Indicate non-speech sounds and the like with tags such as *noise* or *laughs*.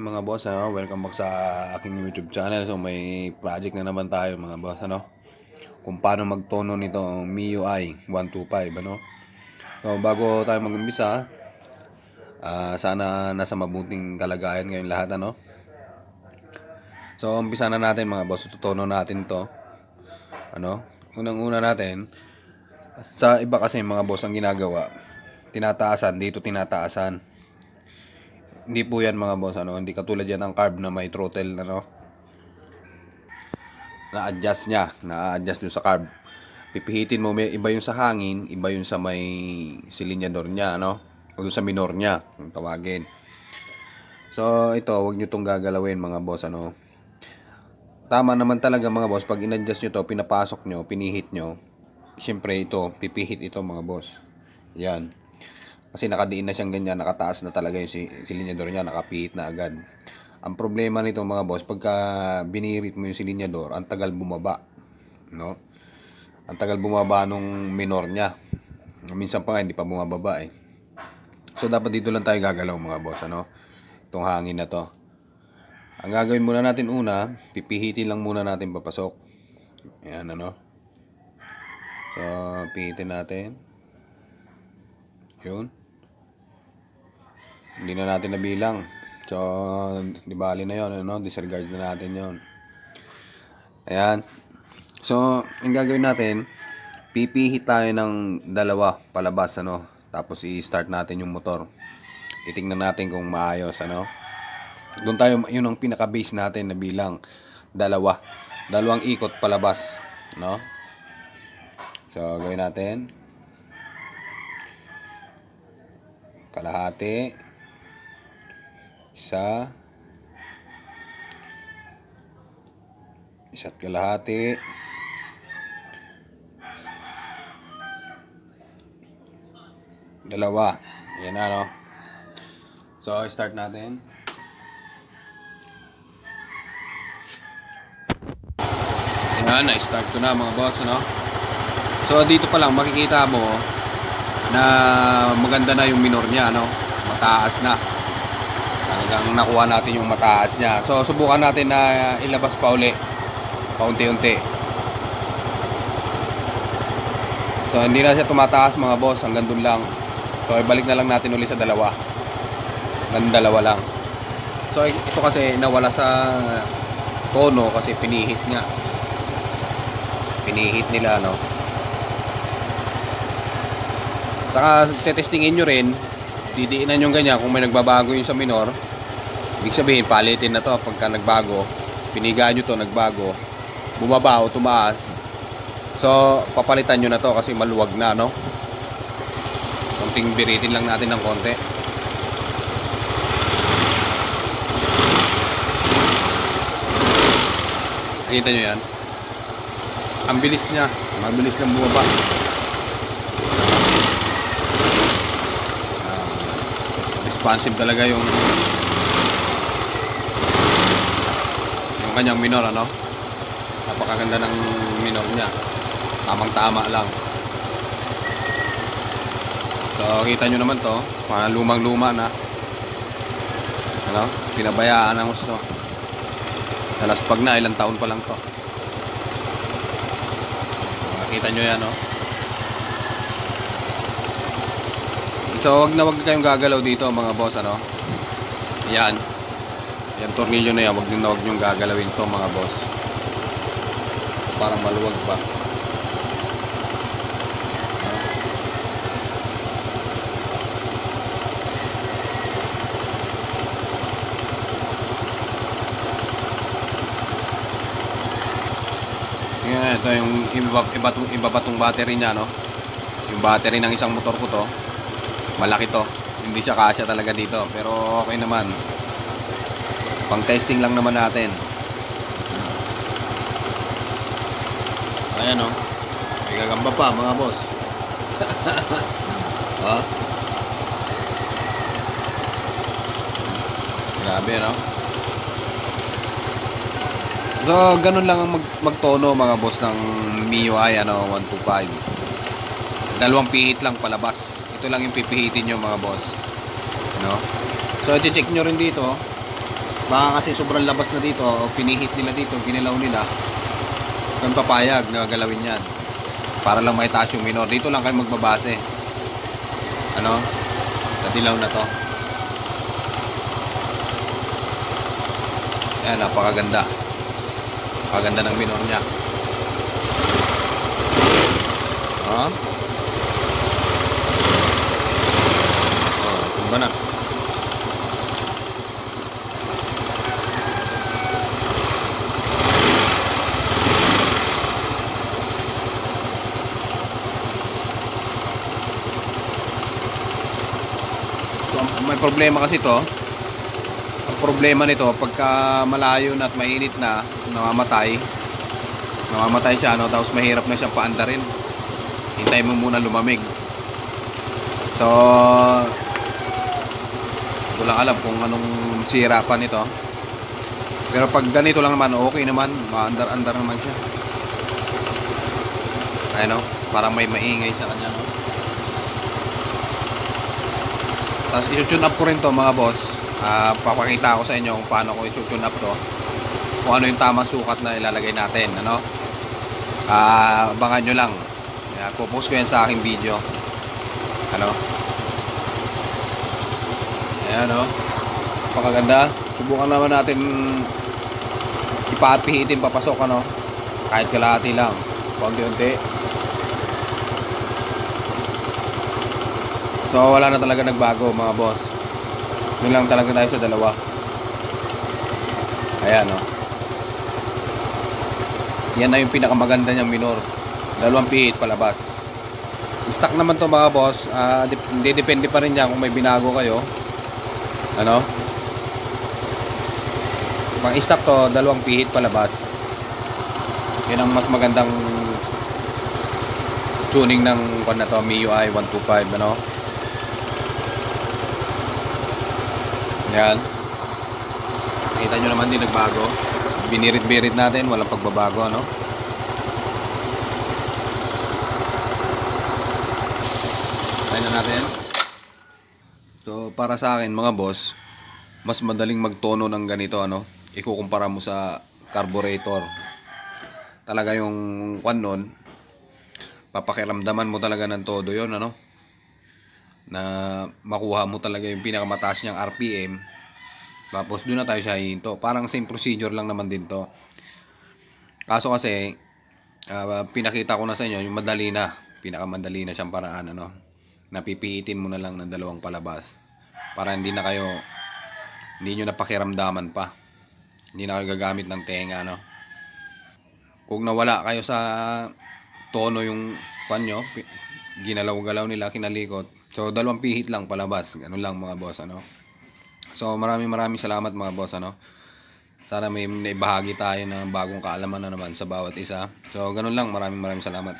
Mga boss, ano, welcome back sa aking YouTube channel. So may project na naman tayo mga boss, ano. Kung paano magtono nito MIUI 125, ano. So bago tayo mag-umpisa, ah, sana nasa mabuting kalagayan ngayon lahat, ano. So umpisa na natin mga boss, tutono natin to. Ano? Unang-una natin, sa iba kasi mga boss ang ginagawa, tinataasan, dito tinataasan hindi po yan mga boss, ano, hindi katulad yan ng carb na may throttle, ano. Na-adjust niya, na-adjust dun sa carb. Pipihitin mo, may iba yung sa hangin, iba yung sa may silinyador niya, ano. O sa minor niya, kung tawagin. So, ito, wag nyo tong gagalawin mga boss, ano. Tama naman talaga mga boss, pag in-adjust nyo to, pinapasok nyo, pinihit nyo, siyempre ito, pipihit ito mga boss. Yan. Kasi nakadiin na siyang ganyan, nakataas na talaga yung silinyador niya, nakapihit na agad. Ang problema nito mga boss, pagka binirit mo yung silinyador, ang tagal bumaba. No? Ang tagal bumaba nung minor niya. Minsan pa nga, hindi pa bumababa eh. So, dapat dito lang tayo gagalaw mga boss, ano? Itong hangin na to. Ang gagawin muna natin una, pipihitin lang muna natin papasok. Ayan, ano? So, pihitin natin. Yun. Hindi na natin nabilang. So, di bali na yon ano? Disregard na natin yon Ayan. So, ang gagawin natin, pipihit tayo ng dalawa palabas, ano? Tapos, i-start natin yung motor. Titingnan natin kung maayos, ano? Doon tayo, yun ang pinaka-base natin na bilang dalawa. Dalawang ikot palabas, no? So, gawin natin. Kalahati isa. Isa't kalahati. Dalawa. Yan na no? So start natin. Yan na-start ko na mga boss no? So dito pa lang makikita mo na maganda na yung minor niya no? Mataas na Talagang nakuha natin yung mataas niya. So, subukan natin na ilabas pa uli. Paunti-unti. So, hindi na siya tumataas mga boss. Hanggang dun lang. So, ibalik na lang natin uli sa dalawa. Hanggang dalawa lang. So, ito kasi nawala sa tono kasi pinihit niya. Pinihit nila, no? Saka, tetestingin nyo rin didiinan yung ganyan kung may nagbabago yung sa minor ibig sabihin palitin na to. Pagka nagbago pinigaan nyo to nagbago bumaba o tumaas. So papalitan nyo na to kasi maluwag na no? Konting biritin lang natin ng konti. Nakita nyo yan? Ang bilis niya. Mabilis lang bumaba. Responsive talaga yung kanyang minor ano? Napakaganda ng minor niya. Tamang tama lang. So kita nyo naman to. Parang lumang luma na. Ano? Pinabayaan ang gusto. Nalaspag na ilang taon pa lang to. Makita nyo yan no? So wag na wag kayong gagalaw dito mga boss ano. Yan. Yan tornilyo na yan, wag din na wag niyo gagalawin to mga boss. Parang maluwag pa. Yan, ito yung iba, iba, iba battery niya no. Yung battery ng isang motor ko to malaki to hindi siya kasya talaga dito pero okay naman pang testing lang naman natin. Ayan o oh. may gagamba pa mga boss. Oh. *laughs* grabe no? So ganun lang ang mag magtono mga boss ng MIUI ano 125 dalawang pihit lang palabas. Ito lang yung pipihitin nyo mga boss. No? so i-check nyo rin dito Baka kasi sobrang labas na dito, pinihit nila dito, ginilaw nila. Kung papayag na galawin yan. Para lang maitaas yung minor. Dito lang kayo magbabase. Ano? Sa dilaw na to. Ayan, napakaganda. Napakaganda ng minor niya. Ha? Oh, tumba na. So, ang- problema kasi to. Ang problema nito, pagka malayo na at mainit na, namamatay. Namamatay siya, no? Tapos mahirap na siyang paandarin. Hintay mo muna lumamig. So, lang alam kung anong sira pa nito. Pero pag ganito lang naman, okay naman. Maandar-andar naman siya. Ayun, no? Parang may maingay sa kanya, no? Tapos i-tune up ko rin to mga boss. Ah, papakita ko sa inyo kung paano ko i-tune up to. Kung ano yung tamang sukat na ilalagay natin, ano? Ah, abangan nyo lang. Yeah, post ko yan sa aking video. Ano? Ayan, no? Pakaganda. Subukan naman natin ipapihitin papasok, ano? Kahit kalahati lang. Paunti-unti. So wala na talaga nagbago mga boss. Yun lang talaga tayo sa dalawa. Ayan o. Yan na yung pinakamaganda niyang minor. Dalawang pihit palabas. Stock naman to mga boss. Ah, dip- depende pa rin yan kung may binago kayo. Ano? Pang stock to, dalawang pihit palabas. Yan ang mas magandang tuning ng kwan na to, MIUI 125 ano. Yan. Kita nyo naman din nagbago. Binirit-birit natin, walang pagbabago, ano? Try na natin. So, para sa akin, mga boss, mas madaling magtono ng ganito, ano? Ikukumpara mo sa carburetor. Talaga yung kwan nun, papakiramdaman mo talaga ng todo yon ano? Na makuha mo talaga yung pinakamataas niyang RPM tapos doon na tayo sa hinto parang same procedure lang naman din to. Kaso kasi ah, pinakita ko na sa inyo yung madali na. Pinakamadali na siyang paraan ano? Napipiitin mo na lang ng dalawang palabas. Para hindi na kayo hindi nyo napakiramdaman pa. Hindi na kayo gagamit ng tenga no kung nawala kayo sa tono yung kwan nyo, ginalaw-galaw nila, kinalikot. So, dalawang pihit lang palabas. Ganun lang mga boss, ano. So, maraming maraming salamat mga boss, ano. Sana may naibahagi tayo ng bagong kaalaman na naman sa bawat isa. So, ganun lang. Maraming maraming salamat.